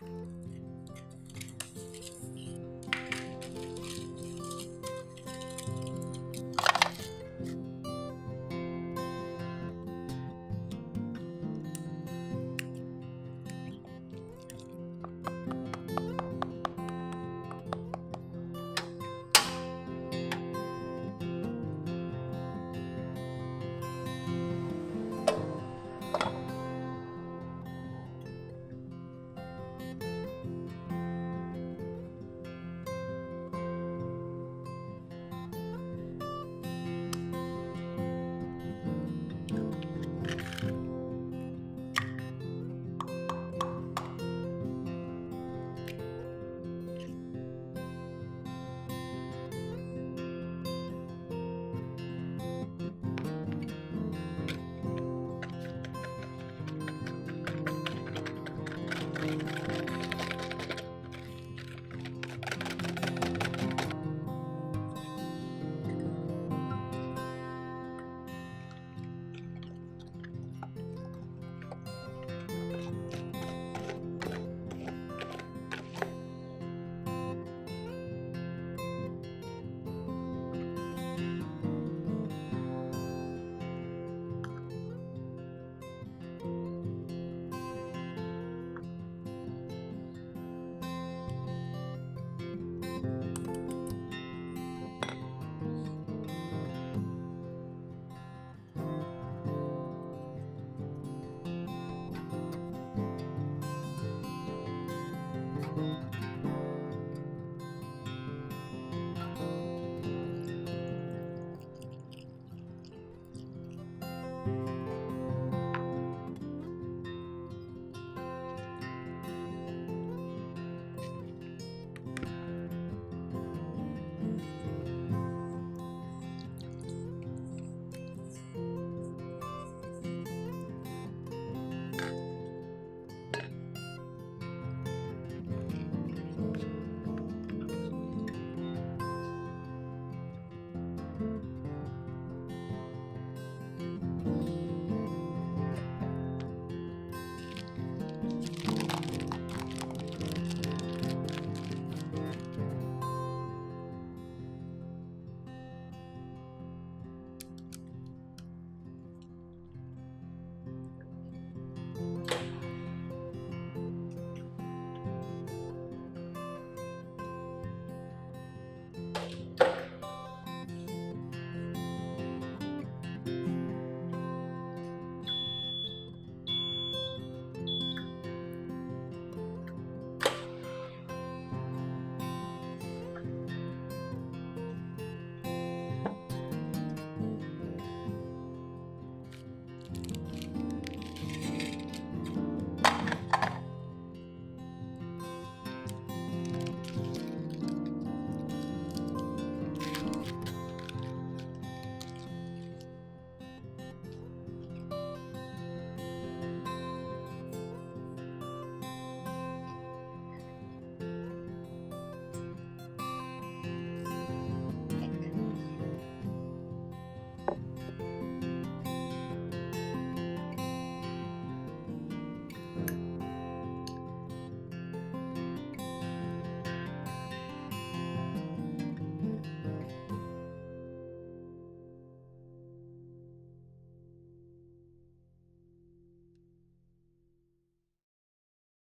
Yeah.